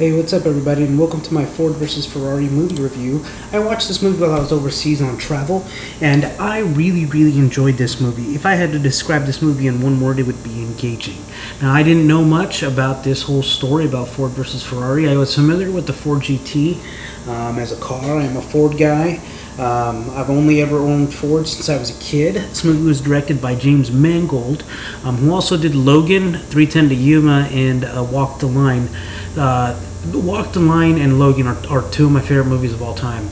Hey, what's up, everybody, and welcome to my Ford vs. Ferrari movie review. I watched this movie while I was overseas on travel, and I really, really enjoyed this movie. If I had to describe this movie in one word, it would be engaging. Now, I didn't know much about this whole story about Ford vs. Ferrari. I was familiar with the Ford GT um, as a car. I'm a Ford guy. Um, I've only ever owned Ford since I was a kid. This movie was directed by James Mangold, um, who also did Logan, 310 to Yuma, and uh, Walk the Line. Uh, Walk the Line and Logan are, are two of my favorite movies of all time.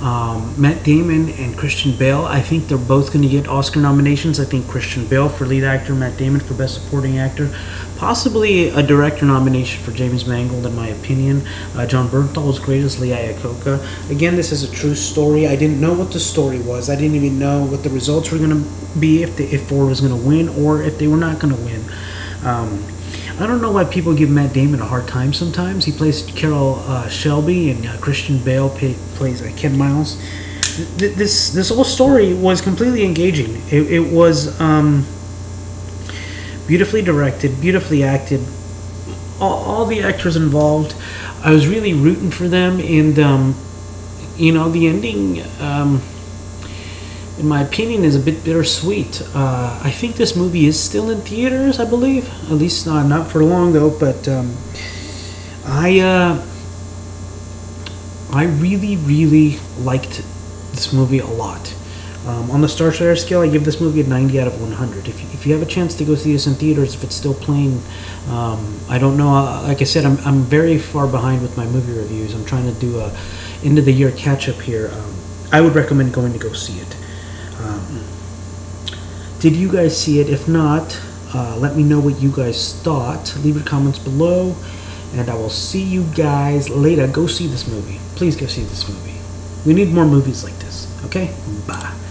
Um, Matt Damon and Christian Bale, I think they're both going to get Oscar nominations. I think Christian Bale for lead actor, Matt Damon for best supporting actor, possibly a director nomination for James Mangold, in my opinion. Uh, Jon Bernthal was great as Lee Iacocca. Again, this is a true story. I didn't know what the story was. I didn't even know what the results were going to be if the, if Ford was going to win or if they were not going to win. Um, I don't know why people give Matt Damon a hard time sometimes. He plays Carroll uh, Shelby, and uh, Christian Bale pay, plays uh, Ken Miles. Th- this this whole story was completely engaging. It, it was um, beautifully directed, beautifully acted. All, all, the actors involved, I was really rooting for them, and um, you know the ending. Um, in my opinion, is a bit bittersweet. Uh, I think this movie is still in theaters, I believe. At least not not for long though. But um, I uh, I really really liked this movie a lot. Um, on the Starstrider scale, I give this movie a 90 out of 100. If you, if you have a chance to go see this in theaters, if it's still playing, um, I don't know. Uh, like I said, I'm, I'm very far behind with my movie reviews. I'm trying to do a end of the year catch up here. Um, I would recommend going to go see it. Um, did you guys see it? If not, uh, let me know what you guys thought. Leave your comments below, and I will see you guys later. Go see this movie. Please go see this movie. We need more movies like this. Okay? Bye.